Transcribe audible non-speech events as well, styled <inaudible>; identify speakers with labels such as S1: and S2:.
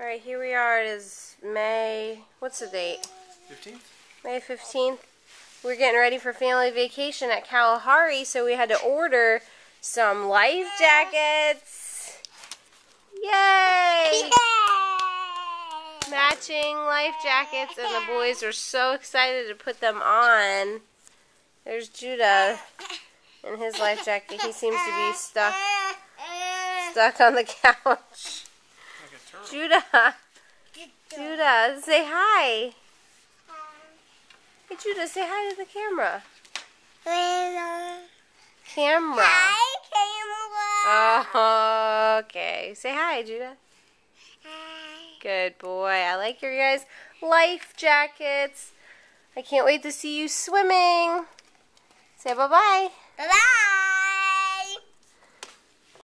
S1: All right, here we are. It is May. What's the date?
S2: 15th?
S1: May 15th. We're getting ready for family vacation at Kalahari, so we had to order some life jackets. Yay! Matching life jackets, and the boys are so excited to put them on. There's Judah in his life jacket. He seems to be stuck stuck on the <laughs> couch. Judah, Judah, say hi. Hey, Judah, say hi to the camera. Camera. Oh, <laughs> okay. Say hi, Judah. Good boy. I like your guys' life jackets. I can't wait to see you swimming. Say bye-bye.
S3: Bye.